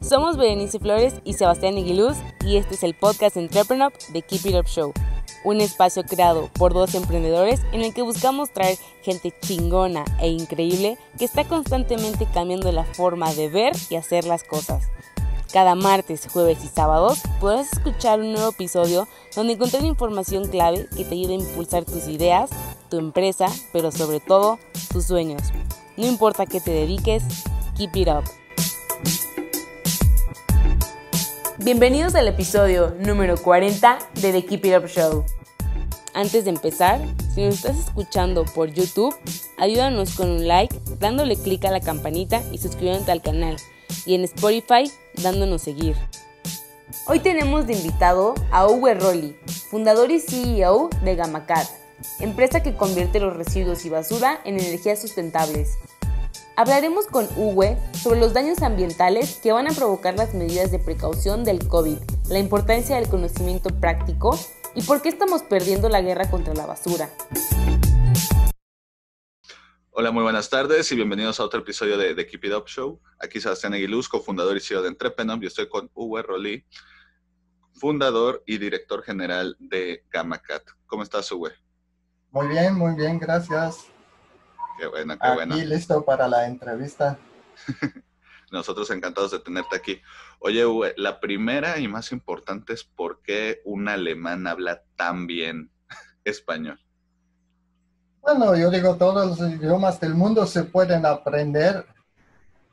Somos Berenice Flores y Sebastián Iguiluz y este es el podcast Entrepreneur de Keep It Up Show, un espacio creado por dos emprendedores en el que buscamos traer gente chingona e increíble que está constantemente cambiando la forma de ver y hacer las cosas. Cada martes, jueves y sábados podrás escuchar un nuevo episodio donde encontrar información clave que te ayude a impulsar tus ideas, tu empresa, pero sobre todo tus sueños. No importa qué te dediques, keep it up. Bienvenidos al episodio número 40 de The Keep It Up Show. Antes de empezar, si nos estás escuchando por YouTube, ayúdanos con un like, dándole clic a la campanita y suscribiéndote al canal y en Spotify dándonos seguir. Hoy tenemos de invitado a Uwe Rolli, fundador y CEO de Gamacat, empresa que convierte los residuos y basura en energías sustentables. Hablaremos con Uwe sobre los daños ambientales que van a provocar las medidas de precaución del COVID, la importancia del conocimiento práctico y por qué estamos perdiendo la guerra contra la basura. Hola, muy buenas tardes y bienvenidos a otro episodio de, The Keep It Up Show. Aquí Sebastián Aguiluz, cofundador y CEO de Entrepreneur. Yo estoy con Uwe Rolí, fundador y director general de GamaCat. ¿Cómo estás, Uwe? Muy bien, muy bien, gracias. Qué bueno, qué bueno. Aquí listo para la entrevista. Nosotros encantados de tenerte aquí. Oye, Uwe, la primera y más importante es por qué un alemán habla tan bien español. Bueno, yo digo, todos los idiomas del mundo se pueden aprender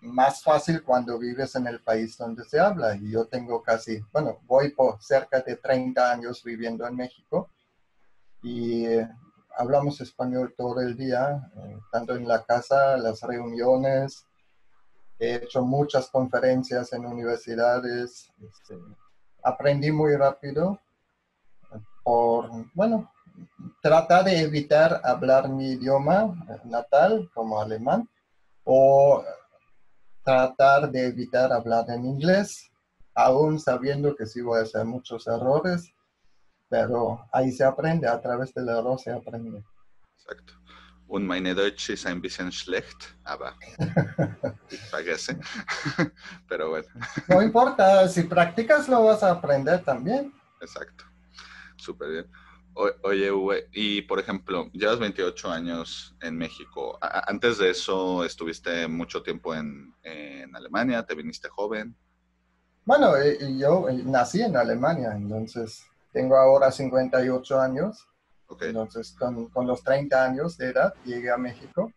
más fácil cuando vives en el país donde se habla. Y yo tengo casi, bueno, voy por cerca de 30 años viviendo en México y hablamos español todo el día, eh, tanto en la casa, las reuniones. He hecho muchas conferencias en universidades. Este, aprendí muy rápido por, bueno, trata de evitar hablar mi idioma natal como alemán o tratar de evitar hablar en inglés, aún sabiendo que sí voy a hacer muchos errores, pero ahí se aprende, a través del error se aprende. Exacto. Und meine Deutsch ist ein bisschen schlecht, aber ich vergesse. pero bueno. No importa, si practicas lo vas a aprender también. Exacto. Súper bien oye, Uwe, y por ejemplo, llevas 28 años en México. antes de eso, estuviste mucho tiempo en, Alemania, te viniste joven. Bueno, eh, yo eh, nací en Alemania, entonces tengo ahora 58 años. Entonces, con, los 30 años de edad, llegué a México.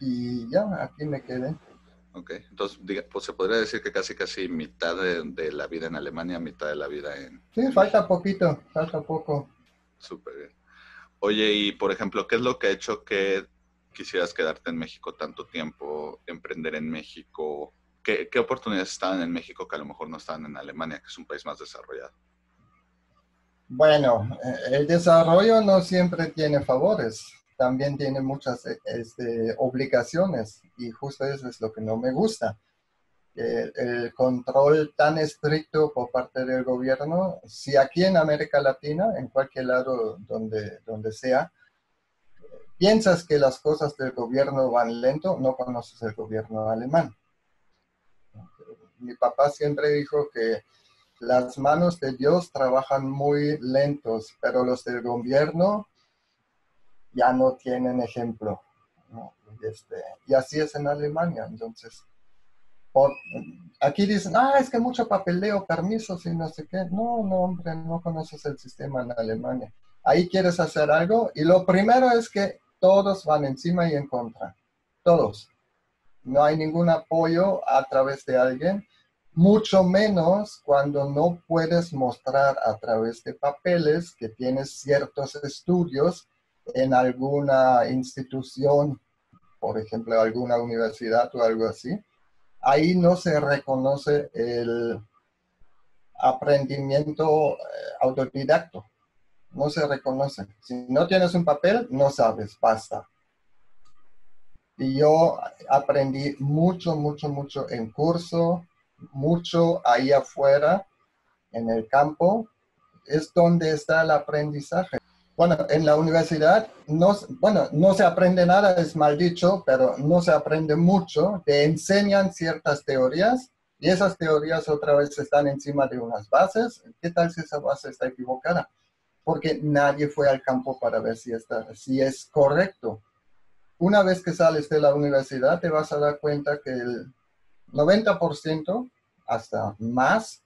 Y ya, aquí me quedé. Ok, entonces pues se podría decir que casi casi mitad de, de, la vida en Alemania, mitad de la vida en... Sí, falta poquito, falta poco. Súper bien. Oye, y por ejemplo, ¿qué es lo que ha hecho que quisieras quedarte en México tanto tiempo, emprender en México? ¿Qué, oportunidades estaban en México que a lo mejor no estaban en Alemania, que es un país más desarrollado? Bueno, eh, el desarrollo no siempre tiene favores, también tiene muchas este, obligaciones y justo eso es lo que no me gusta el, control tan estricto por parte del gobierno, si aquí en América Latina, en cualquier lado donde, donde sea, piensas que las cosas del gobierno van lento, no conoces el gobierno alemán. Mi papá siempre dijo que las manos de Dios trabajan muy lentos, pero los del gobierno ya no tienen ejemplo. Este, y así es en Alemania. Entonces, aquí dicen, ah, es que mucho papeleo, permisos y no sé qué. No, no, hombre, no conoces el sistema en Alemania. Ahí quieres hacer algo y lo primero es que todos van encima y en contra. Todos. No hay ningún apoyo a través de alguien, mucho menos cuando no puedes mostrar a través de papeles que tienes ciertos estudios en alguna institución, por ejemplo, alguna universidad o algo así ahí no se reconoce el aprendimiento eh, autodidacto. No se reconoce. Si no tienes un papel, no sabes, basta. Y yo aprendí mucho, mucho, mucho en curso, mucho ahí afuera, en el campo. Es donde está el aprendizaje. Bueno, en la universidad no, bueno, no se aprende nada, es mal dicho, pero no se aprende mucho. Te enseñan ciertas teorías, Y esas teorías otra vez están encima de unas bases. ¿Qué tal si esa base está equivocada? Porque nadie fue al campo para ver si, está, si es correcto. Una vez que sales de la universidad, te vas a dar cuenta que el 90%, hasta más,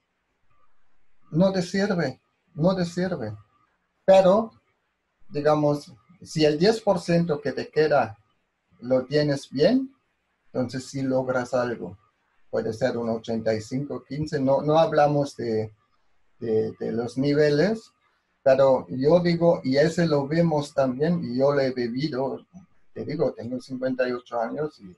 no te sirve, no te sirve. Pero, digamos, si el 10% que te queda lo tienes bien, entonces sí logras algo. Puede ser un 85, 15, no, no hablamos de, de, los niveles, pero yo digo, y ese lo vemos también, y yo lo he vivido, te digo, tengo 58 años y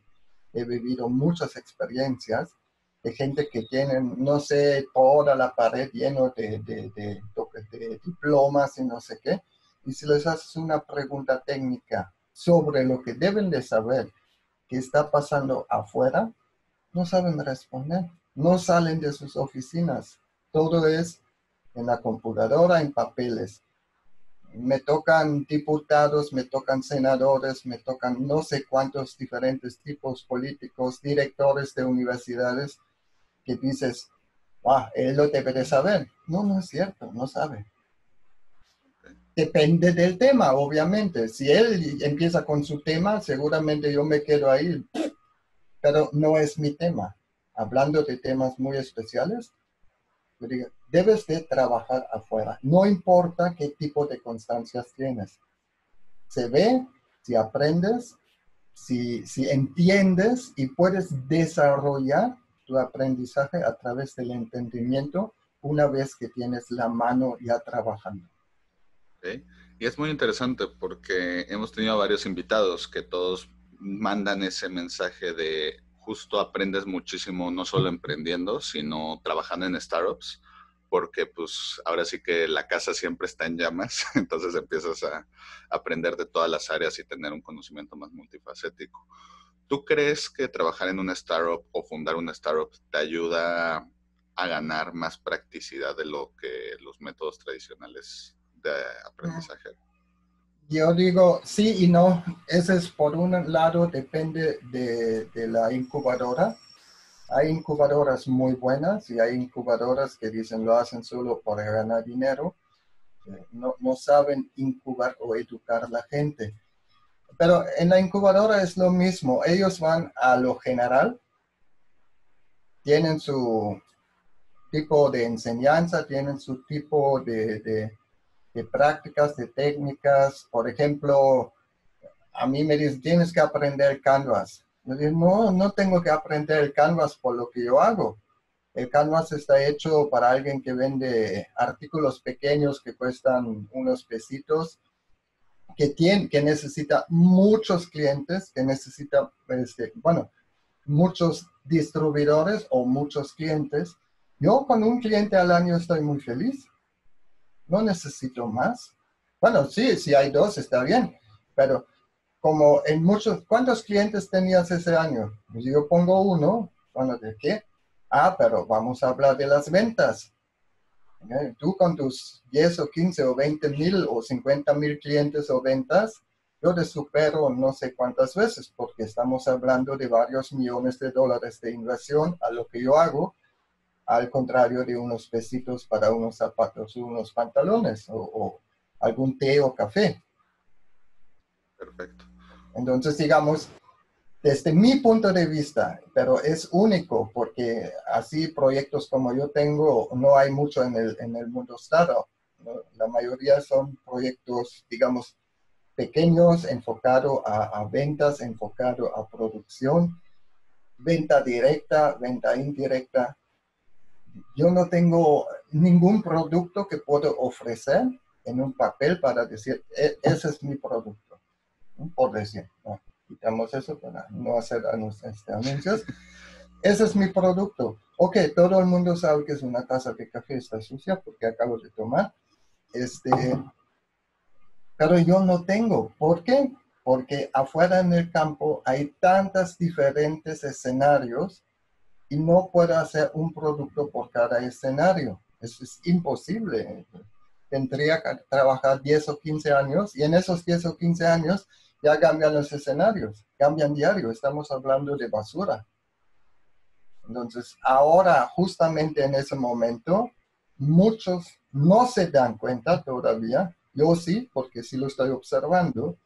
he vivido muchas experiencias de gente que tienen, no sé, toda la pared lleno de, de, de, de diplomas y no sé qué, y si les haces una pregunta técnica sobre lo que deben de saber que está pasando afuera, no saben responder, no salen de sus oficinas, todo es en la computadora, en papeles. Me tocan diputados, me tocan senadores, me tocan no sé cuántos diferentes tipos políticos, directores de universidades, que dices, ah, él lo debe de saber. No, no es cierto, no sabe. Depende del tema, obviamente. Si él empieza con su tema, seguramente yo me quedo ahí, pero no es mi tema. Hablando de temas muy especiales, debes de trabajar afuera. No importa qué tipo de constancias tienes. Se ve, si aprendes, si, si entiendes y puedes desarrollar tu aprendizaje a través del entendimiento una vez que tienes la mano ya trabajando. Y es muy interesante porque hemos tenido varios invitados que todos mandan ese mensaje de justo aprendes muchísimo, no solo emprendiendo, sino trabajando en startups, porque pues ahora sí que la casa siempre está en llamas, entonces empiezas a aprender de todas las áreas y tener un conocimiento más multifacético. ¿Tú crees que trabajar en una startup o fundar una startup te ayuda a ganar más practicidad de lo que los métodos tradicionales de aprendizaje? Yo digo sí y no. Ese es por un lado, depende de, la incubadora. Hay incubadoras muy buenas y hay incubadoras que dicen lo hacen solo para ganar dinero. Eh, no, no saben incubar o educar a la gente. Pero en la incubadora es lo mismo. Ellos van a lo general, tienen su tipo de enseñanza, tienen su tipo de de prácticas, de técnicas. Por ejemplo, a mí me dicen, tienes que aprender Canvas. Digo, no, no tengo que aprender el Canvas por lo que yo hago. El Canvas está hecho para alguien que vende artículos pequeños que cuestan unos pesitos, que, tiene, que necesita muchos clientes, que necesita, este, bueno, muchos distribuidores o muchos clientes. Yo con un cliente al año estoy muy feliz no necesito más. Bueno, sí, si hay dos está bien, pero como en muchos, ¿cuántos clientes tenías ese año? Pues yo pongo uno, bueno, ¿de qué? Ah, pero vamos a hablar de las ventas. Tú con tus 10 o 15 o 20 mil o 50 mil clientes o ventas, yo te supero no sé cuántas veces, porque estamos hablando de varios millones de dólares de inversión a lo que yo hago al contrario de unos pesitos para unos zapatos o unos pantalones o, algún té o café. Perfecto. Entonces, digamos, desde mi punto de vista, pero es único porque así proyectos como yo tengo no hay mucho en el, en el mundo startup. La mayoría son proyectos, digamos, pequeños, enfocados a, a ventas, enfocados a producción, venta directa, venta indirecta yo no tengo ningún producto que puedo ofrecer en un papel para decir, e, ese es mi producto, por decir, quitamos eso para no hacer este, anuncios. Ese es mi producto. Ok, todo el mundo sabe que es una taza de café, está sucia porque acabo de tomar. Este, pero yo no tengo. ¿Por qué? Porque afuera en el campo hay tantos diferentes escenarios y no puedo hacer un producto por cada escenario. Eso es imposible. Tendría que trabajar 10 o 15 años y en esos 10 o 15 años ya cambian los escenarios, cambian diario. Estamos hablando de basura. Entonces, ahora, justamente en ese momento, muchos no se dan cuenta todavía, yo sí, porque sí lo estoy observando,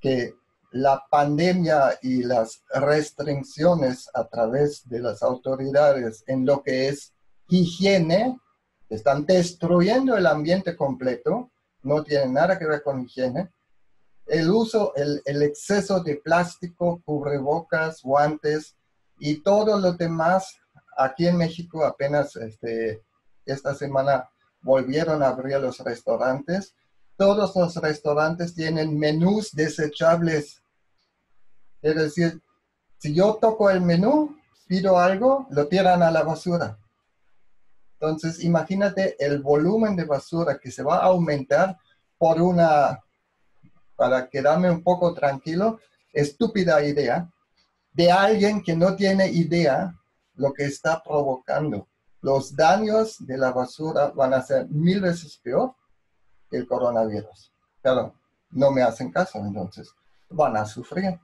que la pandemia y las restricciones a través de las autoridades en lo que es higiene están destruyendo el ambiente completo, no tiene nada que ver con higiene. El uso, el, exceso de plástico, cubrebocas, guantes y todo lo demás, aquí en México apenas este, esta semana volvieron a abrir los restaurantes. Todos los restaurantes tienen menús desechables. Es decir, si yo toco el menú, pido algo, lo tiran a la basura. Entonces, imagínate el volumen de basura que se va a aumentar por una, para quedarme un poco tranquilo, estúpida idea de alguien que no tiene idea lo que está provocando. Los daños de la basura van a ser mil veces peor el coronavirus. Pero no me hacen caso, entonces van a sufrir.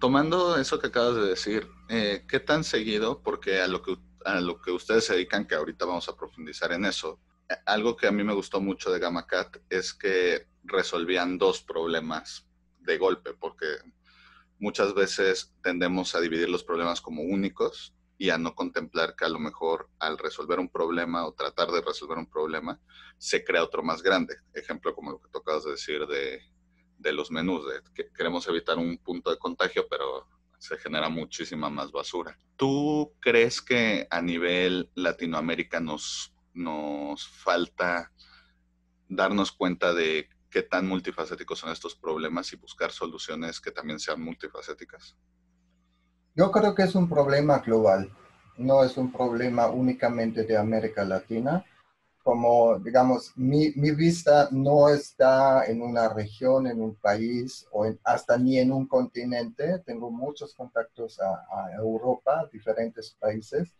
Tomando eso que acabas de decir, eh, ¿qué tan seguido? Porque a lo que a lo que ustedes se dedican, que ahorita vamos a profundizar en eso. Algo que a mí me gustó mucho de Gamma Cat es que resolvían dos problemas de golpe, porque muchas veces tendemos a dividir los problemas como únicos y a no contemplar que a lo mejor al resolver un problema o tratar de resolver un problema, se crea otro más grande. Ejemplo como lo que tocabas de decir de, de los menús, de que queremos evitar un punto de contagio, pero se genera muchísima más basura. ¿Tú crees que a nivel Latinoamérica nos, nos falta darnos cuenta de qué tan multifacéticos son estos problemas y buscar soluciones que también sean multifacéticas? Yo creo que es un problema global, no es un problema únicamente de América Latina como, digamos, mi, mi, vista no está en una región, en un país o hasta ni en un continente. Tengo muchos contactos a, a, Europa, diferentes países,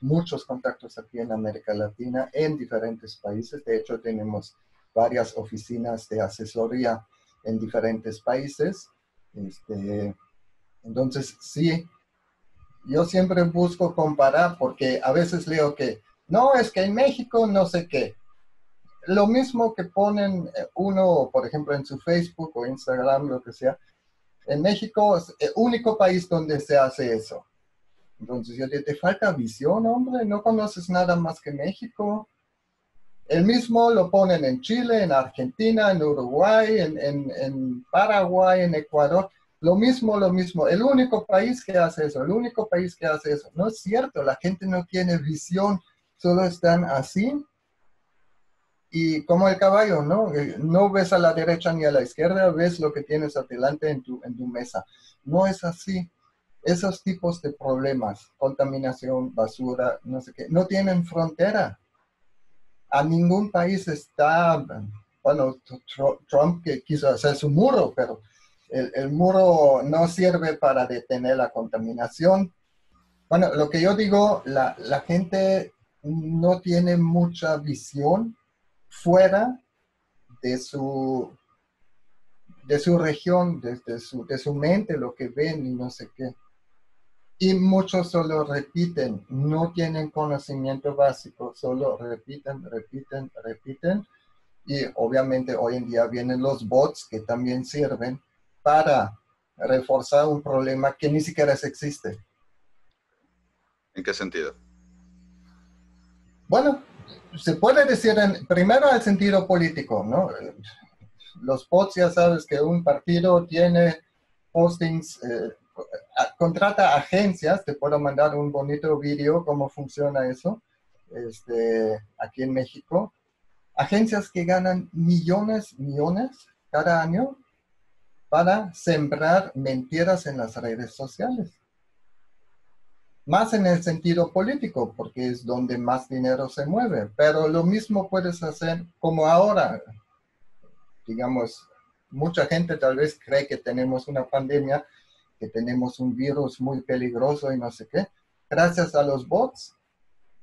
muchos contactos aquí en América Latina, en diferentes países. De hecho, tenemos varias oficinas de asesoría en diferentes países. Este, entonces, sí, yo siempre busco comparar porque a veces leo que no, es que en México no sé qué. Lo mismo que ponen eh, uno, por ejemplo, en su Facebook o Instagram, lo que sea. En México es el único país donde se hace eso. Entonces yo te, te falta visión, hombre, no conoces nada más que México. El mismo lo ponen en Chile, en Argentina, en Uruguay, en, en, en, Paraguay, en Ecuador. Lo mismo, lo mismo. El único país que hace eso, el único país que hace eso. No es cierto, la gente no tiene visión solo están así y como el caballo, ¿no? Eh, no ves a la derecha ni a la izquierda, ves lo que tienes adelante en tu, en tu mesa. No es así. Esos tipos de problemas, contaminación, basura, no sé qué, no tienen frontera. A ningún país está, bueno, Trump que quiso hacer su muro, pero el, muro no sirve para detener la contaminación. Bueno, lo que yo digo, la, la gente no tiene mucha visión fuera de su, de su región, de, su, de su mente, lo que ven y no sé qué. Y muchos solo repiten, no tienen conocimiento básico, solo repiten, repiten, repiten. Y obviamente hoy en día vienen los bots que también sirven para reforzar un problema que ni siquiera existe. ¿En qué sentido? Bueno, se puede decir en, primero al sentido político, ¿no? Los bots ya sabes que un partido tiene postings, eh, contrata agencias, te puedo mandar un bonito video cómo funciona eso, este, aquí en México. Agencias que ganan millones, millones cada año para sembrar mentiras en las redes sociales más en el sentido político, porque es donde más dinero se mueve, pero lo mismo puedes hacer como ahora. Digamos, mucha gente tal vez cree que tenemos una pandemia, que tenemos un virus muy peligroso y no sé qué. Gracias a los bots,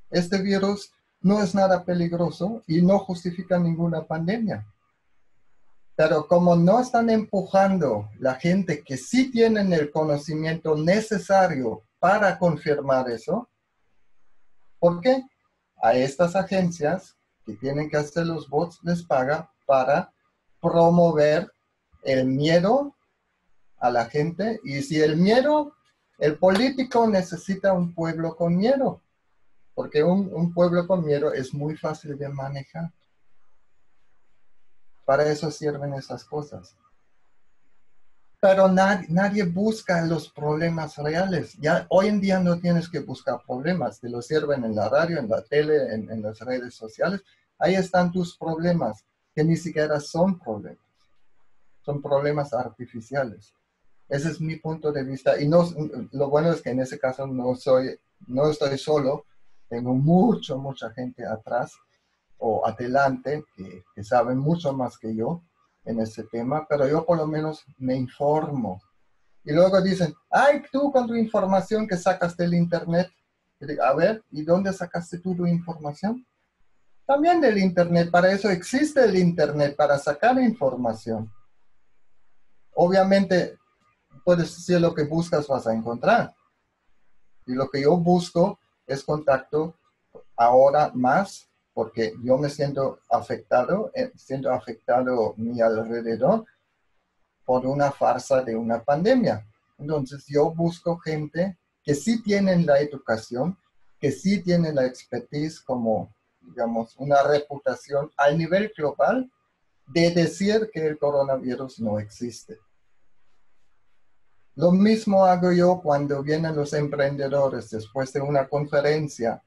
este virus no es nada peligroso y no justifica ninguna pandemia. Pero como no están empujando la gente que sí tienen el conocimiento necesario para confirmar eso. ¿Por qué? A estas agencias que tienen que hacer los bots les paga para promover el miedo a la gente. Y si el miedo, el político necesita un pueblo con miedo, porque un, un pueblo con miedo es muy fácil de manejar. Para eso sirven esas cosas pero nadie, busca los problemas reales. Ya hoy en día no tienes que buscar problemas, te lo sirven en la radio, en la tele, en, las redes sociales. Ahí están tus problemas, que ni siquiera son problemas, son problemas artificiales. Ese es mi punto de vista. Y no, lo bueno es que en ese caso no, soy, no estoy solo, tengo mucho, mucha gente atrás o adelante que, que saben mucho más que yo en ese tema, pero yo por lo menos me informo. Y luego dicen, ay, tú con tu información que sacas del Internet. a ver, ¿y dónde sacaste tú tu información? También del Internet, para eso existe el Internet, para sacar información. Obviamente, puedes decir lo que buscas, vas a encontrar. Y lo que yo busco es contacto ahora más porque yo me siento afectado, eh, siento afectado mi alrededor por una farsa de una pandemia. Entonces yo busco gente que sí tienen la educación, que sí tienen la expertise como, digamos, una reputación al nivel global de decir que el coronavirus no existe. Lo mismo hago yo cuando vienen los emprendedores después de una conferencia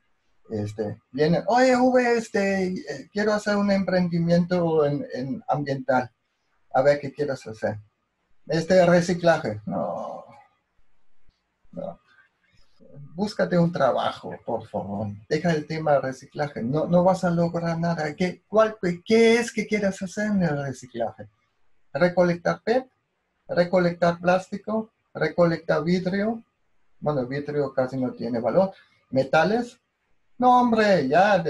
este, vienen, oye, V, este, eh, quiero hacer un emprendimiento en, ambiental. A ver qué quieres hacer. Este reciclaje. No. no. Búscate un trabajo, por favor. Deja el tema de reciclaje. No, no vas a lograr nada. ¿Qué, cuál, ¿Qué es que quieres hacer en el reciclaje? ¿Recolectar PET? ¿Recolectar plástico? ¿Recolectar vidrio? Bueno, vidrio casi no tiene valor. ¿Metales? No, hombre, ya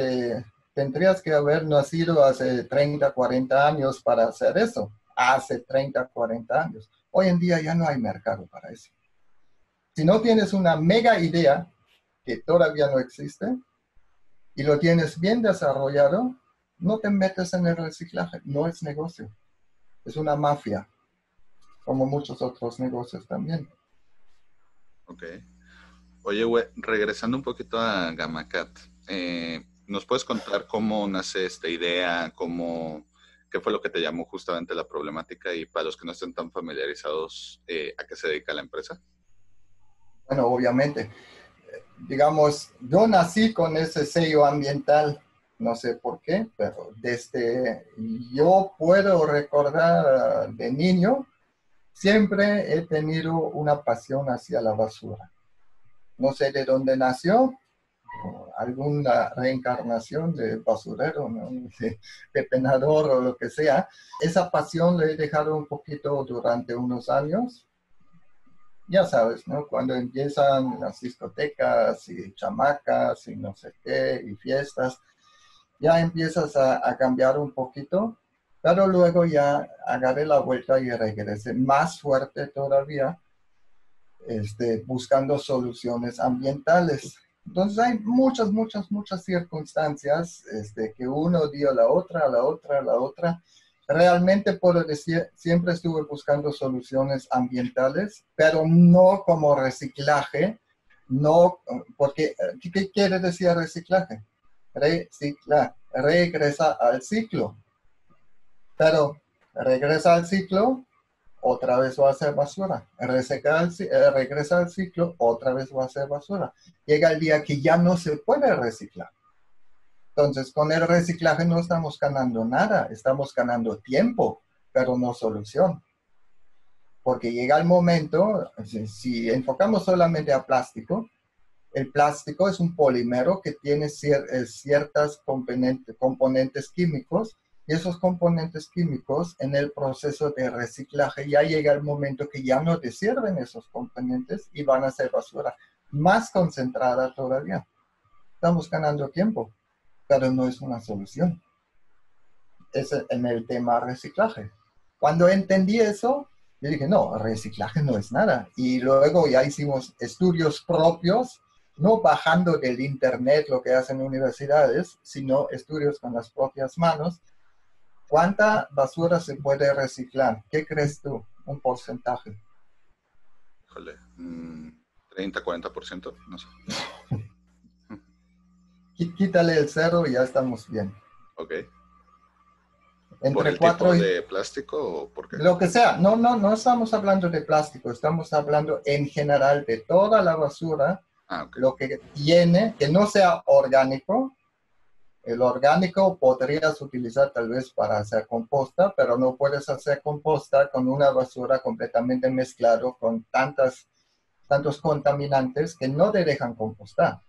tendrías que haber nacido hace 30, 40 años para hacer eso. Hace 30, 40 años. Hoy en día ya no hay mercado para eso. Si no tienes una mega idea que todavía no existe y lo tienes bien desarrollado, no te metes en el reciclaje. No es negocio. Es una mafia, como muchos otros negocios también. Ok. Oye, güey, regresando un poquito a Gamacat, eh, ¿nos puedes contar cómo nace esta idea? Cómo, ¿Qué fue lo que te llamó justamente la problemática? Y para los que no estén tan familiarizados, eh, ¿a qué se dedica la empresa? Bueno, obviamente, digamos, yo nací con ese sello ambiental, no sé por qué, pero desde yo puedo recordar de niño, siempre he tenido una pasión hacia la basura no sé de dónde nació, alguna reencarnación de basurero, de, penador o lo que sea. Esa pasión le he dejado un poquito durante unos años. Ya sabes, ¿no? Cuando empiezan las discotecas y chamacas y no sé qué, y fiestas, ya empiezas a, a cambiar un poquito, pero luego ya agarré la vuelta y regresé más fuerte todavía este, buscando soluciones ambientales. Entonces hay muchas, muchas, muchas circunstancias este, que uno dio a la otra, a la otra, a la otra. Realmente puedo decir, siempre estuve buscando soluciones ambientales, pero no como reciclaje, no, porque, ¿qué quiere decir reciclaje? Reciclar, regresa al ciclo. Pero regresa al ciclo otra vez va a ser basura. Eh, regresa al ciclo, otra vez va a ser basura. Llega el día que ya no se puede reciclar. Entonces, con el reciclaje no estamos ganando nada, estamos ganando tiempo, pero no solución. Porque llega el momento, si, enfocamos solamente a plástico, el plástico es un polímero que tiene eh, ciertas componentes químicos esos componentes químicos en el proceso de reciclaje ya llega el momento que ya no te sirven esos componentes y van a ser basura más concentrada todavía. Estamos ganando tiempo, pero no es una solución. Es en el tema reciclaje. Cuando entendí eso, Yo dije, no, reciclaje no es nada. Y luego ya hicimos estudios propios, no bajando del internet lo que hacen universidades, sino estudios con las propias manos. ¿Cuánta basura se puede reciclar? ¿Qué crees tú? Un porcentaje. Híjole, 30, mm, 40%, no sé. Quítale el cero y ya estamos bien. Ok. Entre ¿Por el tipo de plástico o por qué? Lo que sea. No, no, no estamos hablando de plástico. Estamos hablando en general de toda la basura. Ah, lo que tiene, que no sea orgánico. El orgánico podrías utilizar tal vez para hacer composta, pero no puedes hacer composta con una basura completamente mezclado con tantas, tantos contaminantes que no te dejan compostar.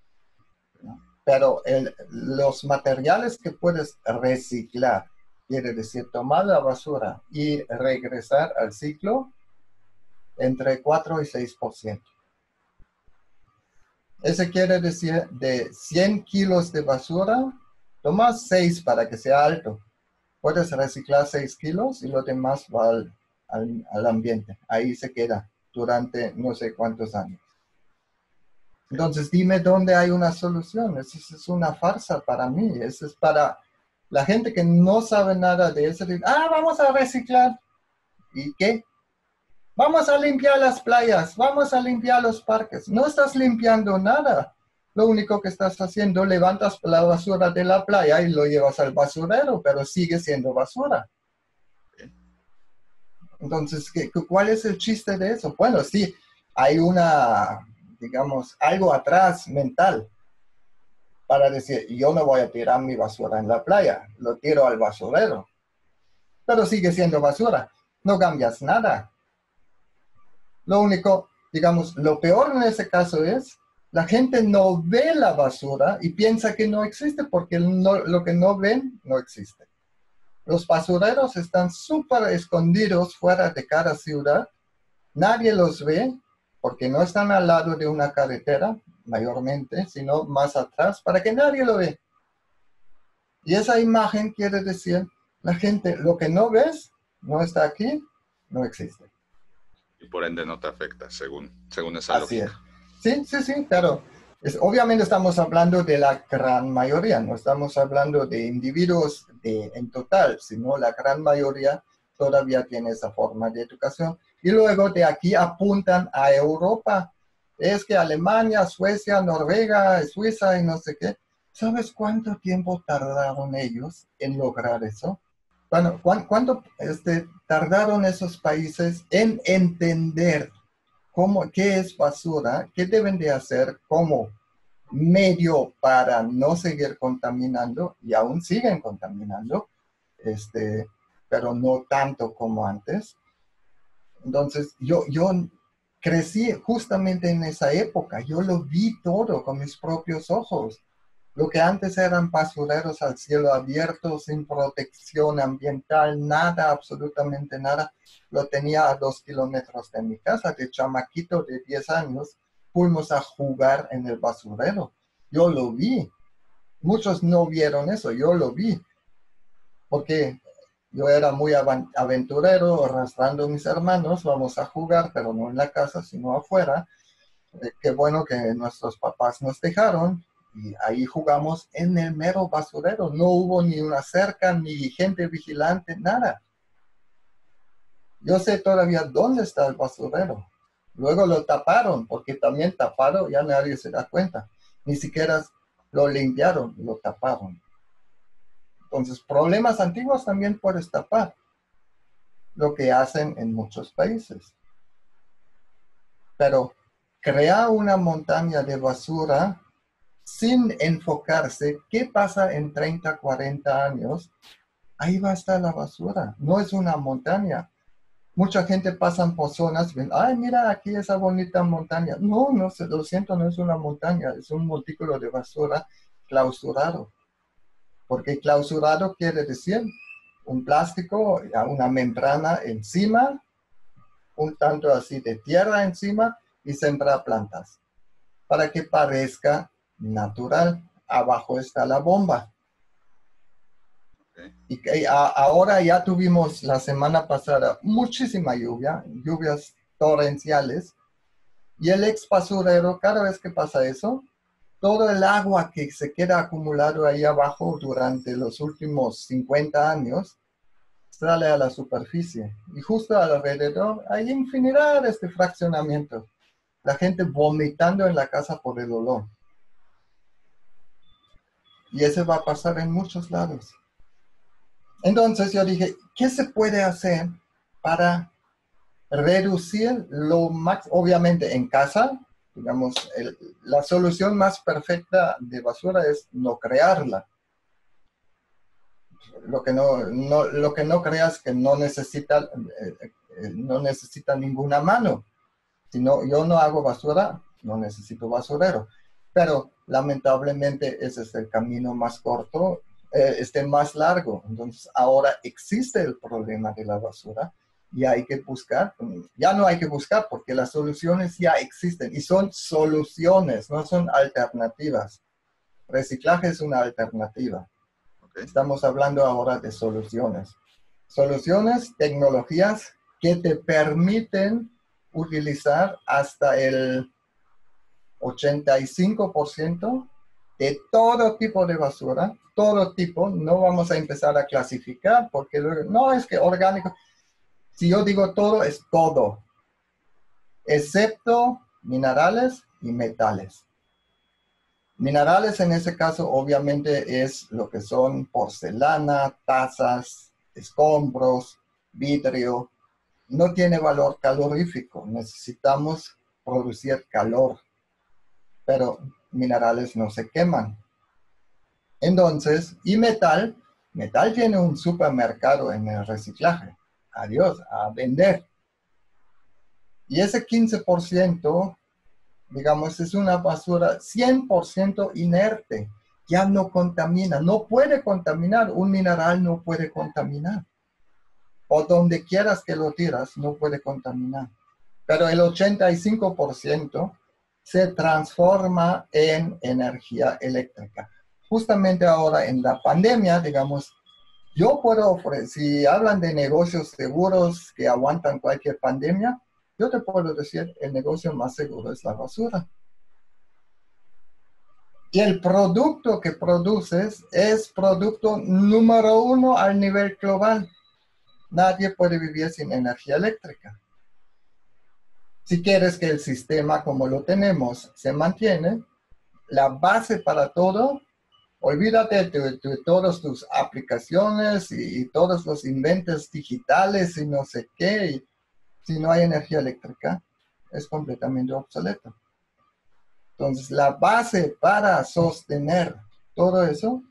Pero los materiales que puedes reciclar, quiere decir tomar la basura y regresar al ciclo entre 4 y 6%. Eso quiere decir de 100 kilos de basura, tomas 6 para que sea alto. Puedes reciclar 6 kilos y lo demás va al, al ambiente. Ahí se queda durante no sé cuántos años. Entonces dime dónde hay una solución. Eso es una farsa para mí. Eso es para la gente que no sabe nada de eso, ah, vamos a reciclar. ¿Y qué? Vamos a limpiar las playas, vamos a limpiar los parques. No estás limpiando nada. Lo único que estás haciendo, levantas la basura de la playa y lo llevas al basurero, pero sigue siendo basura. Entonces, ¿qué, ¿cuál es el chiste de eso? Bueno, sí, hay una, digamos, algo atrás mental para decir, yo no voy a tirar mi basura en la playa, lo tiro al basurero. Pero sigue siendo basura, no cambias nada. Lo único, digamos, lo peor en ese caso es, la gente no ve la basura y piensa que no existe porque lo que no ven no existe. Los basureros están súper escondidos fuera de cada ciudad, nadie los ve porque no están al lado de una carretera, mayormente, sino más atrás, para que nadie lo ve. Y esa imagen quiere decir, la gente, lo que no ves, no está aquí, no existe. Y por ende no te afecta, según, según esa Así Sí, sí, sí, es, obviamente estamos hablando de la gran mayoría, no estamos hablando de individuos de, en total, sino la gran mayoría todavía tiene esa forma de educación. Y luego de aquí apuntan a Europa es que Alemania, Suecia, Noruega, Suiza y no sé qué. ¿Sabes cuánto tiempo tardaron ellos en lograr eso? Bueno, ¿cuánto este, tardaron esos países en entender cómo, qué es basura, qué deben de hacer como medio para no seguir contaminando y aún siguen contaminando, este, pero no tanto como antes? Entonces, yo, yo crecí justamente en esa época. Yo lo vi todo con mis propios ojos. Lo que antes eran basureros al cielo abierto, sin protección ambiental, nada, absolutamente nada, lo tenía a dos kilómetros de mi casa. De chamaquito de 10 años, fuimos a jugar en el basurero. Yo lo vi. Muchos no vieron eso, yo lo vi. Porque yo era muy aventurero, arrastrando mis hermanos, vamos a jugar, pero no en la casa, sino afuera. Eh, qué bueno que nuestros papás nos dejaron y ahí jugamos en el mero basurero. No hubo ni una cerca, ni gente vigilante, nada. Yo sé todavía dónde está el basurero. Luego lo taparon, porque también tapado ya nadie se da cuenta. Ni siquiera lo limpiaron, lo taparon. Entonces, problemas antiguos también puedes tapar, lo que hacen en muchos países. Pero crear una montaña de basura sin enfocarse qué pasa en 30, 40 años, ahí va a estar la basura. No es una montaña. Mucha gente pasa por zonas y ven, ay, mira aquí esa bonita montaña. No, no, lo siento, no es una montaña, es un montículo de basura clausurado porque clausurado quiere decir un plástico, una membrana encima, un tanto así de tierra encima y sembrar plantas para que parezca natural. Abajo está la bomba. Y que ahora ya tuvimos la semana pasada muchísima lluvia, lluvias torrenciales, y el ex basurero, cada vez que pasa eso, todo el agua que se queda acumulado ahí abajo durante los últimos 50 años sale a la superficie. Y justo alrededor hay infinidad de este fraccionamiento. La gente vomitando en la casa por el olor. Y eso va a pasar en muchos lados. Entonces yo dije, ¿qué se puede hacer para reducir lo más, obviamente en casa, digamos, la solución más perfecta de basura es no crearla. Lo que no, lo que no creas que no necesita, eh, eh, no necesita ninguna mano. Si no, yo no hago basura, no necesito basurero. Pero lamentablemente ese es el camino más corto, eh, este más largo. Entonces ahora existe el problema de la basura y hay que buscar, ya no hay que buscar porque las soluciones ya existen y son soluciones, no son alternativas. Reciclaje es una alternativa. Estamos hablando ahora de soluciones. Soluciones, tecnologías que te permiten utilizar hasta el 85% de todo tipo de basura, todo tipo, no vamos a empezar a clasificar porque no es que orgánico, si yo digo todo, es todo, excepto minerales y metales. Minerales en ese caso obviamente es lo que son porcelana, tazas, escombros, vidrio. No tiene valor calorífico, necesitamos producir calor, pero minerales no se queman. Entonces, y metal, metal tiene un supermercado en el reciclaje adiós, a vender. Y ese 15%, digamos, es una basura 100% inerte, ya no contamina, no puede contaminar, un mineral no puede contaminar. O donde quieras que lo tiras, no puede contaminar. Pero el 85% se transforma en energía eléctrica. Justamente ahora en la pandemia, digamos, yo puedo ofrecer, si hablan de negocios seguros que aguantan cualquier pandemia, yo te puedo decir, el negocio más seguro es la basura. Y el producto que produces es producto número uno al nivel global. Nadie puede vivir sin energía eléctrica. Si quieres que el sistema como lo tenemos se mantiene, la base para todo olvídate de, todas tus aplicaciones y, todos los inventos digitales y no sé qué. si no hay energía eléctrica, es completamente obsoleto. Entonces, la base para sostener todo eso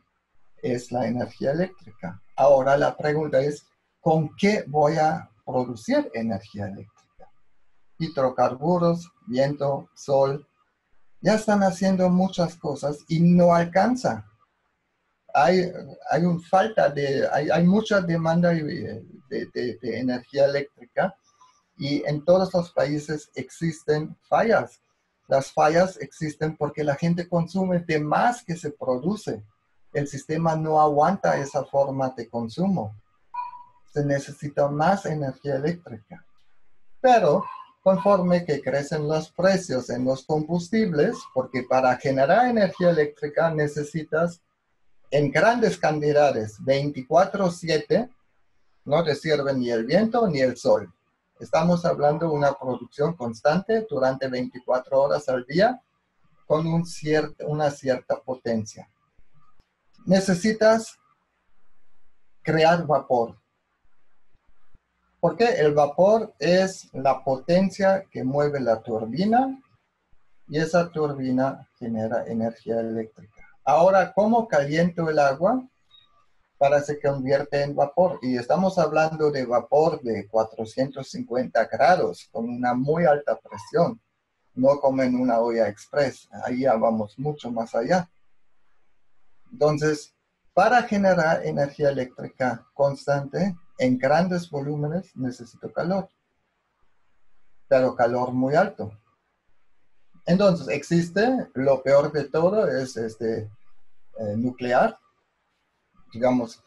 es la energía eléctrica. Ahora la pregunta es, ¿con qué voy a producir energía eléctrica? Hidrocarburos, viento, sol, ya están haciendo muchas cosas y no alcanza hay, hay un falta de, hay, hay mucha demanda de, de, energía eléctrica y en todos los países existen fallas. Las fallas existen porque la gente consume de más que se produce. El sistema no aguanta esa forma de consumo. Se necesita más energía eléctrica. Pero conforme que crecen los precios en los combustibles, porque para generar energía eléctrica necesitas en grandes cantidades, 24/7, no te sirve ni el viento ni el sol. Estamos hablando de una producción constante durante 24 horas al día con un una cierta potencia. Necesitas crear vapor. Porque el vapor es la potencia que mueve la turbina y esa turbina genera energía eléctrica. Ahora, ¿cómo caliento el agua? Para se convierte en vapor. Y estamos hablando de vapor de 450 grados con una muy alta presión, no como en una olla express. Ahí ya vamos mucho más allá. Entonces, para generar energía eléctrica constante en grandes volúmenes necesito calor, pero calor muy alto. Entonces, existe, lo peor de todo es este, eh, nuclear. Digamos,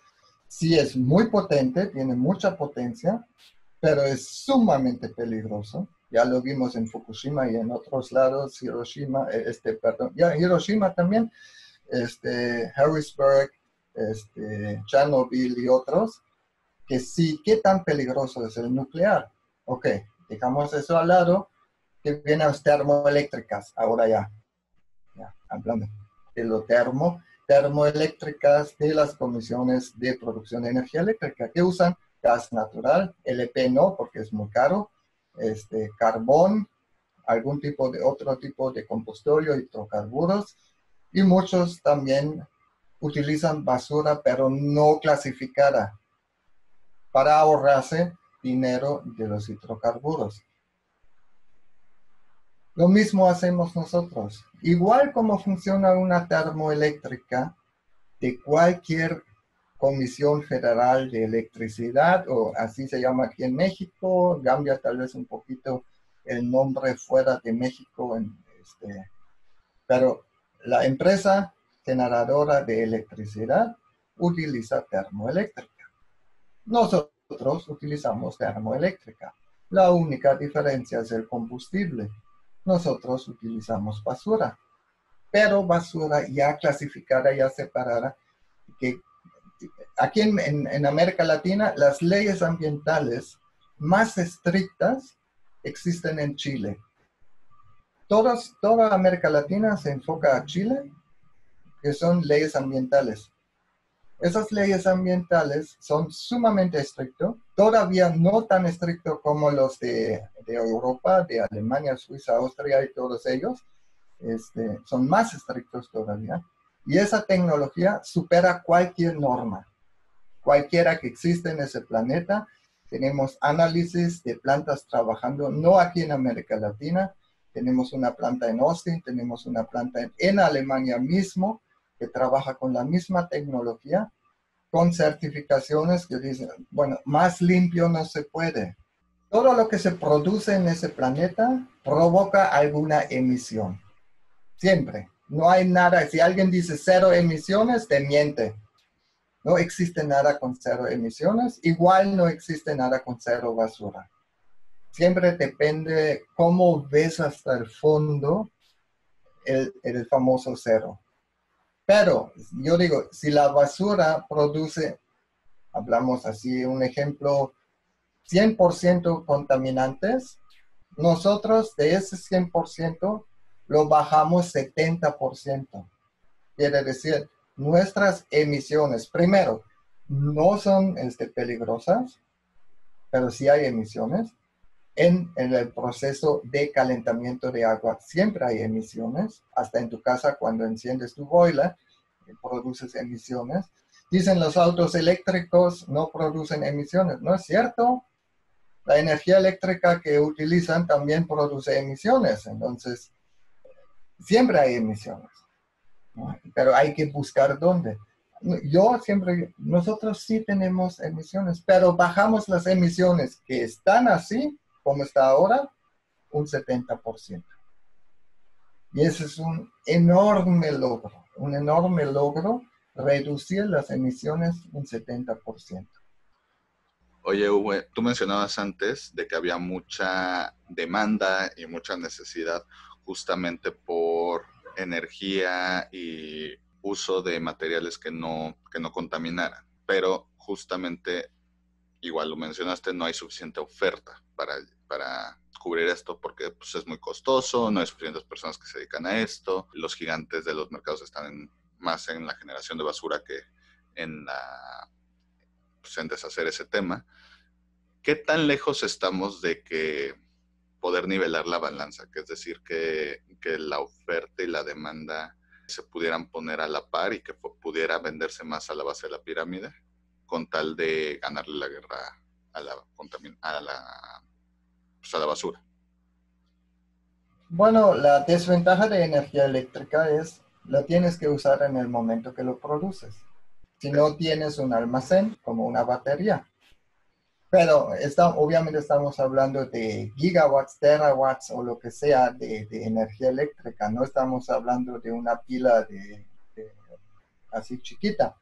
sí es muy potente, tiene mucha potencia, pero es sumamente peligroso. Ya lo vimos en Fukushima y en otros lados, Hiroshima, eh, este, perdón, ya Hiroshima también, este, Harrisburg, este, Chernobyl y otros, que sí, ¿qué tan peligroso es el nuclear? Ok, dejamos eso al lado, que vienen las termoeléctricas, ahora ya, ya, hablando. De lo termo, termoeléctricas de las comisiones de producción de energía eléctrica, que usan gas natural, LP no, porque es muy caro, este, carbón, algún tipo de otro tipo de combustorio, hidrocarburos, y muchos también utilizan basura, pero no clasificada, para ahorrarse dinero de los hidrocarburos. Lo mismo hacemos nosotros. Igual como funciona una termoeléctrica de cualquier Comisión Federal de Electricidad, o así se llama aquí en México, cambia tal vez un poquito el nombre fuera de México, este, pero la empresa generadora de electricidad utiliza termoeléctrica. Nosotros utilizamos termoeléctrica. La única diferencia es el combustible. Nosotros utilizamos basura, pero basura ya clasificada, ya separada, aquí en, América Latina las leyes ambientales más estrictas existen en Chile. toda América Latina se enfoca a Chile, que son leyes ambientales. Esas leyes ambientales son sumamente estrictas, todavía no tan estrictos como los de, Europa, de Alemania, Suiza, Austria y todos ellos. Este, son más estrictos todavía. Y esa tecnología supera cualquier norma, cualquiera que existe en ese planeta. Tenemos análisis de plantas trabajando, no aquí en América Latina, tenemos una planta en Austin, tenemos una planta en, Alemania mismo que trabaja con la misma tecnología, con certificaciones que dicen, bueno, más limpio no se puede. Todo lo que se produce en ese planeta provoca alguna emisión. Siempre. No hay nada, si alguien dice cero emisiones, te miente. No existe nada con cero emisiones, igual no existe nada con cero basura. Siempre depende cómo ves hasta el fondo el, el famoso cero. Pero yo digo, si la basura produce, hablamos así, un ejemplo, 100% contaminantes, nosotros de ese 100% lo bajamos 70%. Quiere decir, nuestras emisiones, primero, no son este, peligrosas, pero sí hay emisiones. En, en, el proceso de calentamiento de agua siempre hay emisiones. Hasta en tu casa cuando enciendes tu boiler, eh, produces emisiones. Dicen los autos eléctricos no producen emisiones. No es cierto. La energía eléctrica que utilizan también produce emisiones. Entonces, siempre hay emisiones, pero hay que buscar dónde. Yo siempre, nosotros sí tenemos emisiones, pero bajamos las emisiones que están así, como está ahora, un 70%. Y ese es un enorme logro, un enorme logro reducir las emisiones un 70%. Oye, Uwe, tú mencionabas antes de que había mucha demanda y mucha necesidad justamente por energía y uso de materiales que no, que no contaminaran. Pero justamente, igual lo mencionaste, no hay suficiente oferta para, para cubrir esto porque pues, es muy costoso, no hay suficientes personas que se dedican a esto, los gigantes de los mercados están más en la generación de basura que en, la, pues, en deshacer ese tema. ¿Qué tan lejos estamos de que poder nivelar la balanza, que es decir, que, la oferta y la demanda se pudieran poner a la par y que pudiera venderse más a la base de la pirámide con tal de ganarle la guerra a la, a la, pues, a la basura. Bueno, la desventaja de energía eléctrica es la tienes que usar en el momento que lo produces. Si no tienes un almacén como una batería, pero está, obviamente estamos hablando de gigawatts, terawatts o lo que sea de, energía eléctrica. No estamos hablando de una pila de, así chiquita.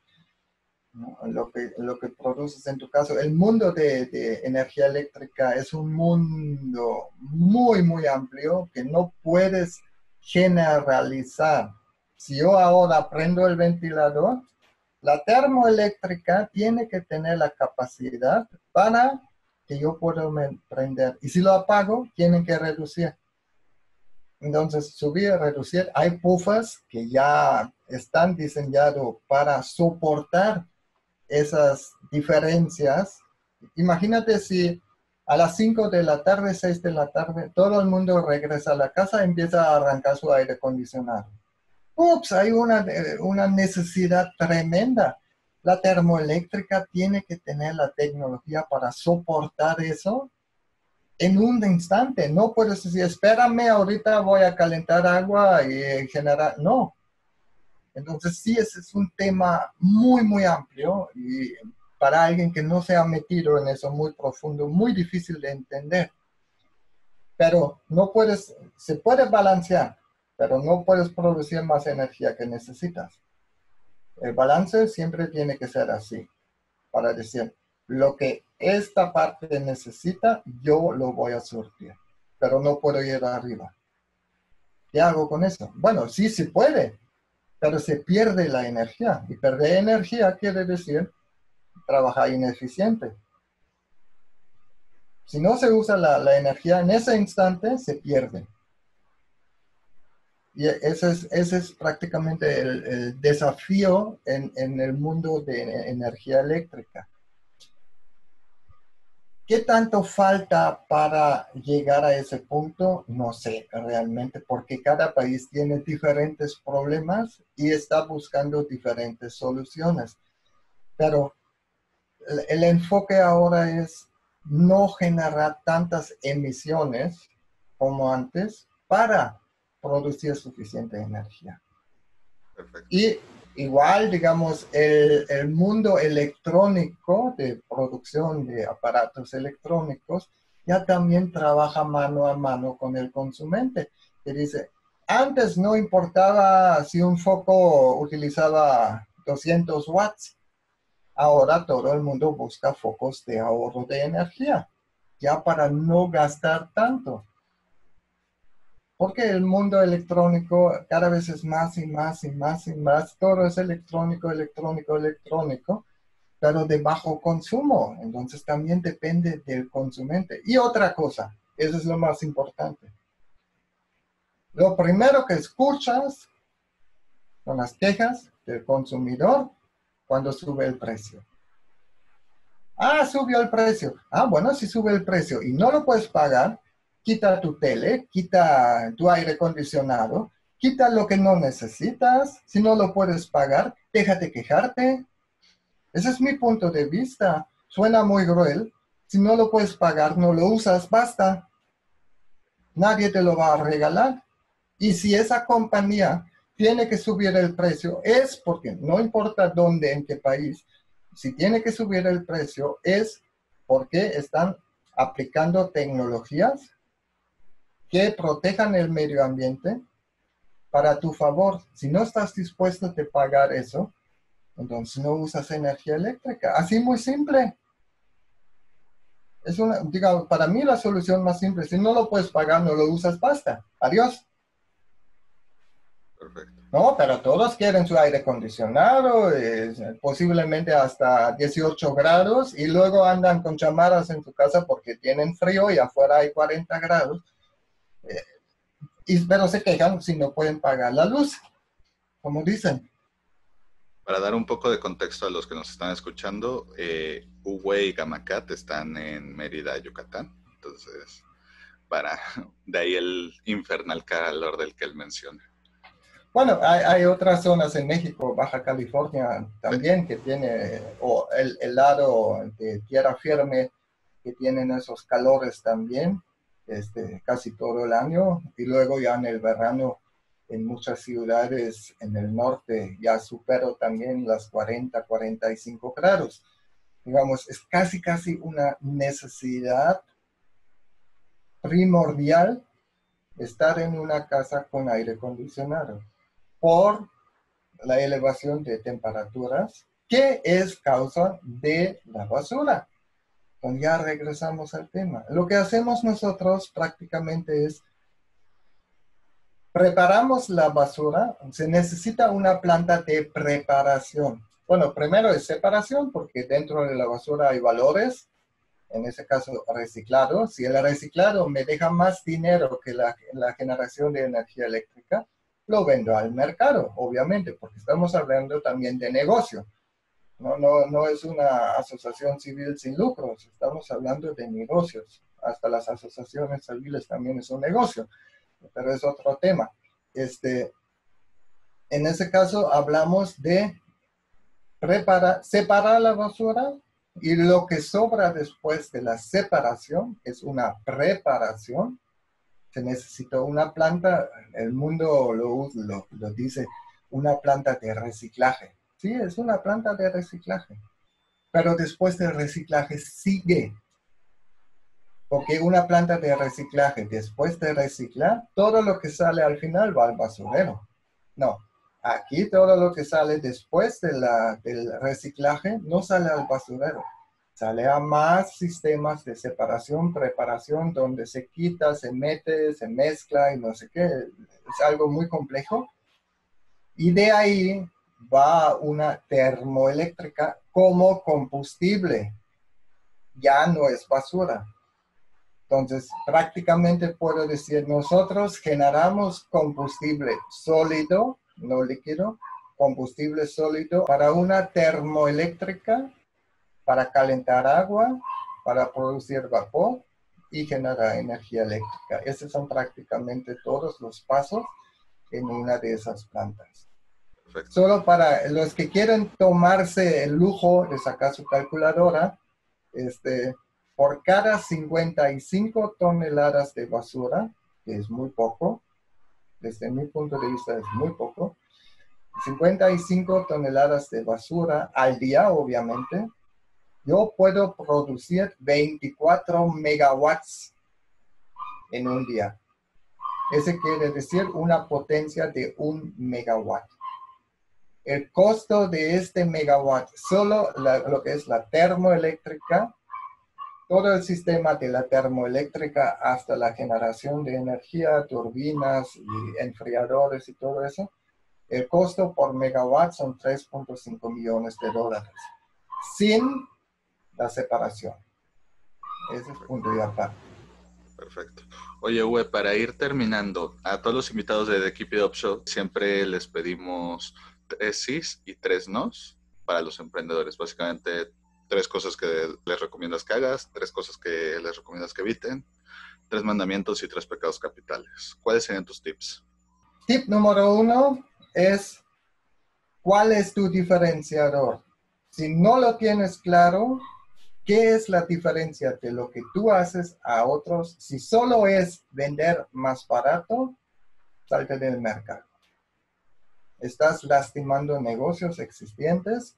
Lo, que, lo que produces en tu caso. El mundo de, de, energía eléctrica es un mundo muy, muy amplio que no puedes generalizar. Si yo ahora prendo el ventilador, la termoeléctrica tiene que tener la capacidad para que yo pueda prender. Y si lo apago, tienen que reducir. Entonces, subir, reducir. Hay puffers que ya están diseñados para soportar esas diferencias. Imagínate si a las 5 de la tarde, 6 de la tarde, todo el mundo regresa a la casa y empieza a arrancar su aire acondicionado. Ups, hay una, una necesidad tremenda. La termoeléctrica tiene que tener la tecnología para soportar eso en un instante. No puedes decir, espérame, ahorita voy a calentar agua y generar. No. Entonces, sí, ese es un tema muy, muy amplio y para alguien que no se ha metido en eso muy profundo, muy difícil de entender. Pero no puedes, se puede balancear, pero no puedes producir más energía que necesitas. El balance siempre tiene que ser así, para decir, lo que esta parte necesita, yo lo voy a surtir, pero no puedo ir arriba. ¿Qué hago con eso? Bueno, sí, se puede, pero se pierde la energía. Y perder energía quiere decir trabajar ineficiente. Si no se usa la, energía en ese instante, se pierde. Y ese es, prácticamente el, desafío en, el mundo de energía eléctrica. ¿Qué tanto falta para llegar a ese punto? No sé realmente, porque cada país tiene diferentes problemas y está buscando diferentes soluciones. Pero el, enfoque ahora es no generar tantas emisiones como antes para producir suficiente energía. Perfecto. Y igual, digamos, el, mundo electrónico de producción de aparatos electrónicos ya también trabaja mano a mano con el consumente, que dice, antes no importaba si un foco utilizaba 200 watts, ahora todo el mundo busca focos de ahorro de energía, ya para no gastar tanto porque el mundo electrónico cada vez es más y más y más y más, todo es electrónico, electrónico, electrónico, pero de bajo consumo, entonces también depende del consumente. Y otra cosa, eso es lo más importante. Lo primero que escuchas son las quejas del consumidor cuando sube el precio. Ah, subió el precio. Ah, bueno, si sube el precio y no lo puedes pagar, quita tu tele, quita tu aire acondicionado, quita lo que no necesitas, si no lo puedes pagar, déjate quejarte. Ese es mi punto de vista. Suena muy cruel. Si no lo puedes pagar, no lo usas, basta. Nadie te lo va a regalar. Y si esa compañía tiene que subir el precio, es porque no importa dónde, en qué país, si tiene que subir el precio, es porque están aplicando tecnologías que protejan el medio ambiente para tu favor. Si no estás dispuesto a pagar eso, entonces no usas energía eléctrica. Así muy simple. Es una, diga, para mí la solución más simple, si no lo puedes pagar, no lo usas, basta. Adiós. Perfecto. No, pero todos quieren su aire acondicionado, posiblemente hasta 18 grados, y luego andan con chamaras en su casa porque tienen frío y afuera hay 40 grados y, pero se quejan si no pueden pagar la luz, como dicen. Para dar un poco de contexto a los que nos están escuchando, eh, y Gamacat están en Mérida, Yucatán. Entonces, para de ahí el infernal calor del que él menciona. Bueno, hay, otras zonas en México, Baja California también, que tiene, o el, el, lado de tierra firme, que tienen esos calores también este, casi todo el año y luego ya en el verano en muchas ciudades en el norte ya supero también las 40, 45 grados. Digamos, es casi, casi una necesidad primordial estar en una casa con aire acondicionado por la elevación de temperaturas ¿Qué es causa de la basura? Entonces ya regresamos al tema. Lo que hacemos nosotros prácticamente es preparamos la basura, se necesita una planta de preparación. Bueno, primero es separación porque dentro de la basura hay valores, en ese caso reciclado. Si el reciclado me deja más dinero que la, la generación de energía eléctrica, lo vendo al mercado, obviamente, porque estamos hablando también de negocio. No, no, no es una asociación civil sin lucros, estamos hablando de negocios. Hasta las asociaciones civiles también es un negocio, pero es otro tema. Este, en ese caso hablamos de separar la basura y lo que sobra después de la separación es una preparación. Se necesita una planta, el mundo lo dice, una planta de reciclaje Sí, es una planta de reciclaje. Pero después del reciclaje sigue. Porque una planta de reciclaje, después de reciclar, todo lo que sale al final va al basurero. No, aquí todo lo que sale después del reciclaje no sale al basurero. Sale a más sistemas de separación, preparación, donde se quita, se mete, se mezcla y no sé qué. Es algo muy complejo. Y de ahí va una termoeléctrica como combustible. Ya no es basura. Entonces, prácticamente puedo decir, nosotros generamos combustible sólido, no líquido, combustible sólido para una termoeléctrica, para calentar agua, para producir vapor y generar energía eléctrica. Esos son prácticamente todos los pasos en una de esas plantas. Solo para los que quieren tomarse el lujo de sacar su calculadora, este, por cada 55 toneladas de basura, que es muy poco, desde mi punto de vista es muy poco, 55 toneladas de basura al día, obviamente, yo puedo producir 24 megawatts en un día. Ese quiere decir una potencia de un megawatt el costo de este megawatt, solo lo que es la termoeléctrica, todo el sistema de la termoeléctrica hasta la generación de energía, turbinas y enfriadores y todo eso, el costo por megawatt son 3.5 millones de dólares, sin la separación. Ese es punto aparte. Perfecto. Oye, Uwe, para ir terminando, a todos los invitados de The Keep It Up Show siempre les pedimos tres sís y tres nos para los emprendedores. Básicamente, tres cosas que les recomiendas que hagas, tres cosas que les recomiendas que eviten, tres mandamientos y tres pecados capitales. ¿Cuáles serían tus tips? Tip número uno es, ¿cuál es tu diferenciador? Si no lo tienes claro, ¿qué es la diferencia de lo que tú haces a otros? Si solo es vender más barato, salte del mercado estás lastimando negocios existentes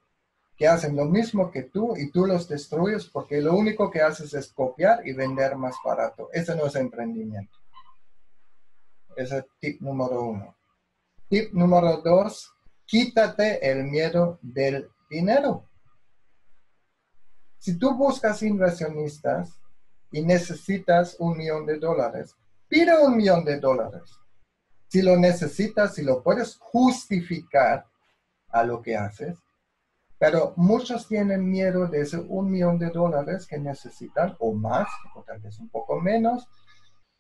que hacen lo mismo que tú y tú los destruyes porque lo único que haces es copiar y vender más barato. Ese no es emprendimiento. Ese es tip número uno. Tip número dos, quítate el miedo del dinero. Si tú buscas inversionistas y necesitas un millón de dólares, pide un millón de dólares si lo necesitas, si lo puedes justificar a lo que haces, pero muchos tienen miedo de ese un millón de dólares que necesitan o más, o tal vez un poco menos,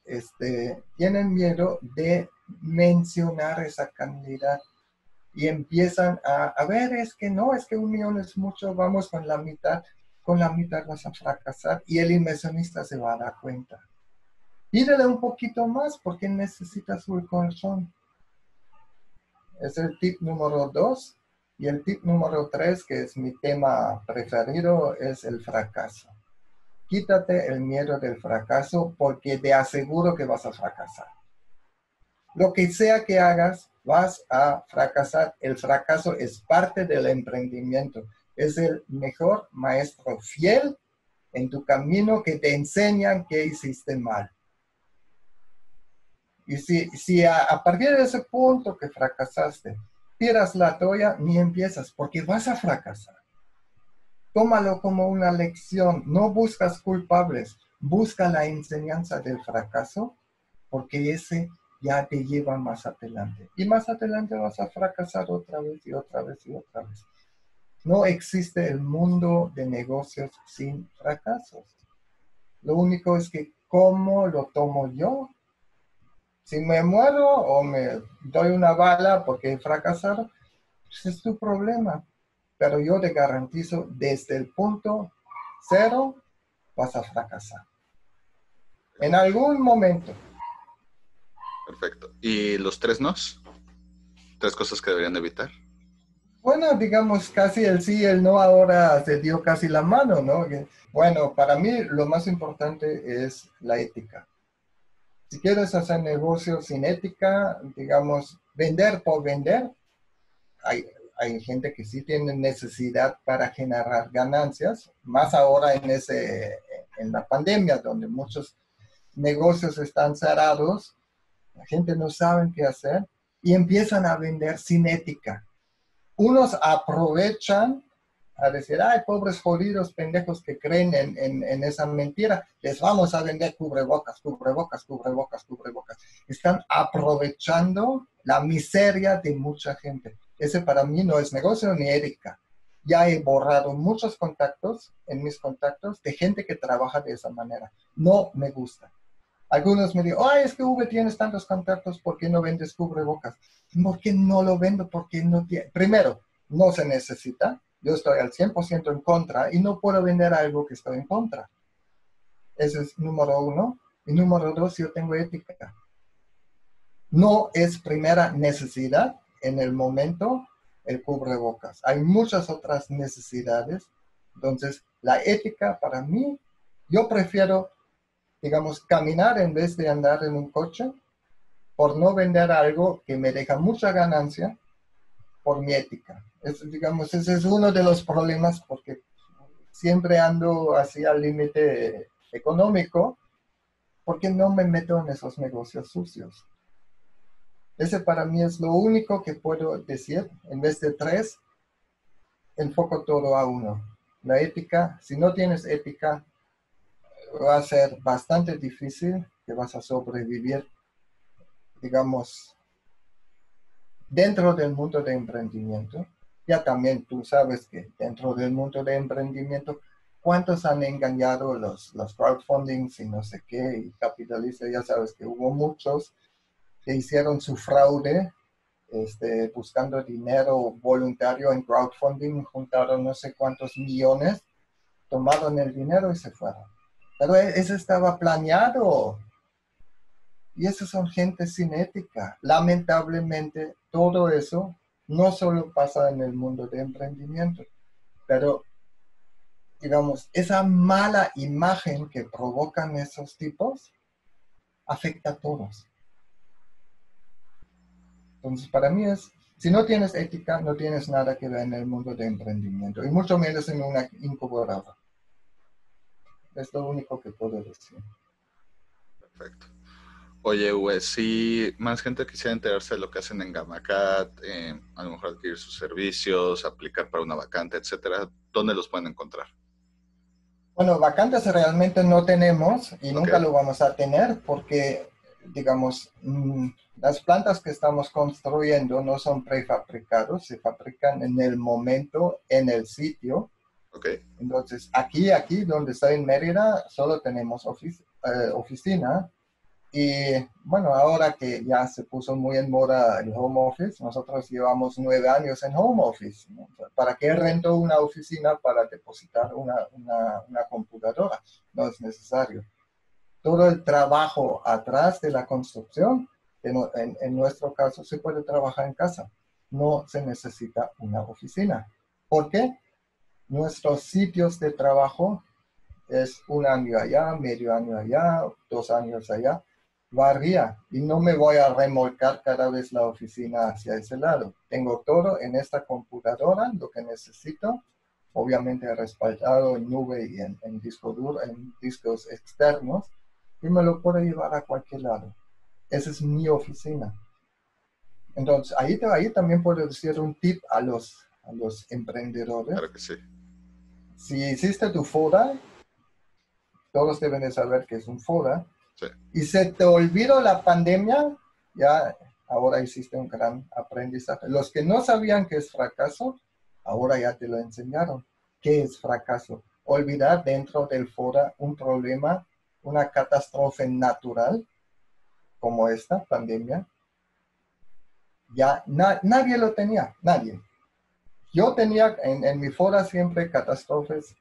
este, tienen miedo de mencionar esa cantidad y empiezan a, a ver, es que no, es que un millón es mucho, vamos con la mitad, con la mitad vas a fracasar y el inversionista se va a dar cuenta. Pídele un poquito más porque necesita su colchón. Es el tip número dos. Y el tip número tres, que es mi tema preferido, es el fracaso. Quítate el miedo del fracaso porque te aseguro que vas a fracasar. Lo que sea que hagas, vas a fracasar. El fracaso es parte del emprendimiento. Es el mejor maestro fiel en tu camino que te enseñan que hiciste mal. Y si, si a, partir de ese punto que fracasaste, tiras la toalla, ni empiezas, porque vas a fracasar. tómalo como una lección, no buscas culpables, busca la enseñanza del fracaso, porque ese ya te lleva más adelante. Y más adelante vas a fracasar otra vez y otra vez y otra vez. No existe el mundo de negocios sin fracasos. Lo único es que cómo lo tomo yo. Si me muero o me doy una bala porque he fracasado, pues es tu problema. Pero yo te garantizo, desde el punto cero vas a fracasar. En algún momento. Perfecto. ¿Y los tres nos? ¿Tres cosas que deberían evitar? Bueno, digamos casi el sí y el no ahora se dio casi la mano, ¿no? Bueno, para mí lo más importante es la ética. Si quieres hacer negocios sin ética, digamos, vender por vender, hay, hay gente que sí tiene necesidad para generar ganancias, más ahora en, ese, en la pandemia, donde muchos negocios están cerrados, la gente no sabe qué hacer y empiezan a vender sin ética. Unos aprovechan a decir, ay, pobres jodidos pendejos que creen en, en, esa mentira, les vamos a vender cubrebocas, cubrebocas, cubrebocas, cubrebocas. Están aprovechando la miseria de mucha gente. Ese para mí no es negocio ni ética. Ya he borrado muchos contactos en mis contactos de gente que trabaja de esa manera. No me gusta. Algunos me dicen, ay, es que V tienes tantos contactos, ¿por qué no vendes cubrebocas? ¿Por qué no lo vendo? Porque no tiene. Primero, no se necesita. Yo estoy al 100% en contra y no puedo vender algo que estoy en contra. Ese es número uno. Y número dos, yo tengo ética. No es primera necesidad en el momento el cubrebocas. Hay muchas otras necesidades. Entonces, la ética para mí, yo prefiero digamos, caminar en vez de andar en un coche por no vender algo que me deja mucha ganancia por mi ética. digamos, ese es uno de los problemas porque siempre ando así al límite económico porque no me meto en esos negocios sucios. Ese para mí es lo único que puedo decir. En vez de tres, enfoco todo a uno. La ética, si no tienes ética, va a ser bastante difícil que vas a sobrevivir, digamos, dentro del mundo de emprendimiento. Ya también tú sabes que dentro del mundo de emprendimiento, ¿cuántos han engañado los, los crowdfundings y no sé qué? Y capitalistas, ya sabes que hubo muchos que hicieron su fraude este, buscando dinero voluntario en crowdfunding, juntaron no sé cuántos millones, tomaron el dinero y se fueron. Pero e-, eso estaba planeado. Y esas son gente sin ética. Lamentablemente, todo eso no solo pasa en el mundo de emprendimiento, pero, digamos, esa mala imagen que provocan esos tipos afecta a todos. Entonces, para mí es, si no tienes ética, no tienes nada que ver en el mundo de emprendimiento, y mucho menos en una incubadora. Es lo único que puedo decir. Perfecto. Oye, Uwe, si más gente quisiera enterarse de lo que hacen en Gamacat, eh, a lo mejor adquirir sus servicios, aplicar para una vacante, etcétera, ¿dónde los pueden encontrar? Bueno, vacantes realmente no tenemos y nunca lo vamos a tener porque, digamos, mm, las plantas que estamos construyendo no son prefabricados, se fabrican en el momento, en el sitio entonces, aquí, aquí donde estoy en Mérida, solo tenemos eh, oficina. Y bueno, ahora que ya se puso muy en moda el home office, nosotros llevamos nueve años en home office. ¿Para qué rento una oficina para depositar una, una, computadora? No es necesario. Todo el trabajo atrás de la construcción, en, en nuestro caso, se puede trabajar en casa. No se necesita una oficina. ¿Por qué? nuestros sitios de trabajo es un año allá, medio año allá, dos años allá, varía y no me voy a remolcar cada vez la oficina hacia ese lado. Tengo todo en esta computadora, lo que necesito, obviamente respaldado en nube y en, disco duro, en discos externos, y me lo puedo llevar a cualquier lado. Esa es mi oficina. Entonces, ahí, ahí también puedo decir un tip a los, a los emprendedores. Claro que sí si hiciste tu FODA, todos deben de saber que es un FODA, y se te olvidó la pandemia, ya ahora hiciste un gran aprendizaje. Los que no sabían que es fracaso, ahora ya te lo enseñaron. ¿Qué es fracaso? Olvidar dentro del FODA un problema, una catástrofe natural, como esta pandemia. Ya nadie lo tenía, nadie. Yo tenía en, en mi FODA siempre catástrofes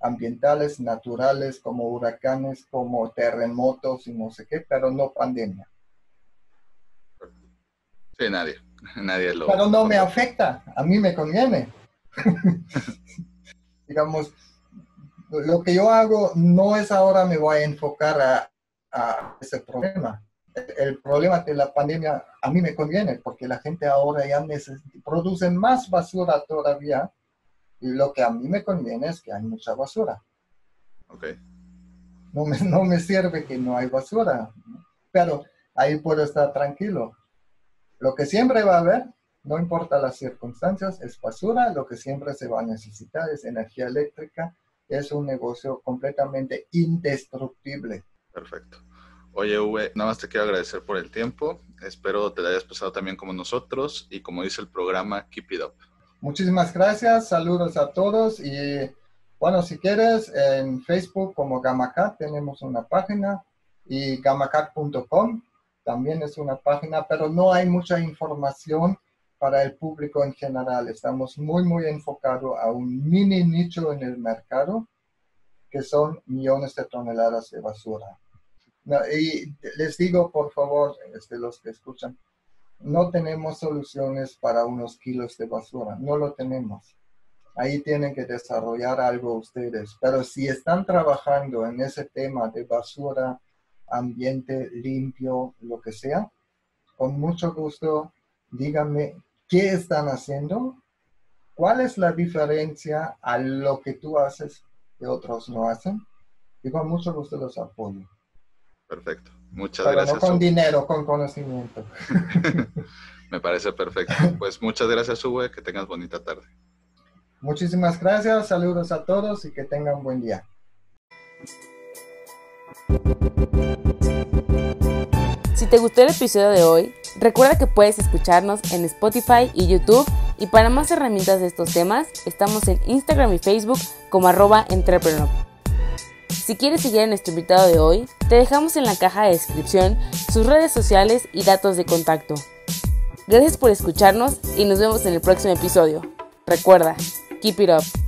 ambientales, naturales, como huracanes, como terremotos y no sé qué, pero no pandemia. Sí, nadie. Nadie lo. Pero no me afecta, a mí me conviene. Digamos, lo que yo hago no es ahora me voy a enfocar a, ese problema. El, problema de la pandemia a mí me conviene porque la gente ahora ya produce más basura todavía lo que a mí me conviene es que hay mucha basura. Ok. No me, no me sirve que no hay basura, pero ahí puedo estar tranquilo. Lo que siempre va a haber, no importa las circunstancias, es basura. Lo que siempre se va a necesitar es energía eléctrica. Es un negocio completamente indestructible. Perfecto. Oye, Uwe, nada más te quiero agradecer por el tiempo. Espero te hayas pasado también como nosotros y como dice el programa, keep it up. Muchísimas gracias, saludos a todos y bueno, si quieres, en Facebook como Gamacat tenemos una página y gamacat.com también es una página, pero no hay mucha información para el público en general. Estamos muy, muy enfocados a un mini nicho en el mercado, que son millones de toneladas de basura. y les digo, por favor, este, los que escuchan, no tenemos soluciones para unos kilos de basura, no lo tenemos. Ahí tienen que desarrollar algo ustedes, pero si están trabajando en ese tema de basura, ambiente limpio, lo que sea, con mucho gusto díganme qué están haciendo, cuál es la diferencia a lo que tú haces que otros no hacen, y con mucho gusto los apoyo. Perfecto. Muchas gracias. No con dinero, con conocimiento. Me parece perfecto. Pues muchas gracias, Uwe. Que tengas bonita tarde. Muchísimas gracias. Saludos a todos y que tengan un buen día. Si te gustó el episodio de hoy, recuerda que puedes escucharnos en Spotify y YouTube y para más herramientas de estos temas, estamos en Instagram y Facebook como arroba entrepreneur. Si quieres seguir a nuestro invitado de hoy, te dejamos en la caja de descripción sus redes sociales y datos de contacto. Gracias por escucharnos y nos vemos en el próximo episodio. Recuerda, keep it up.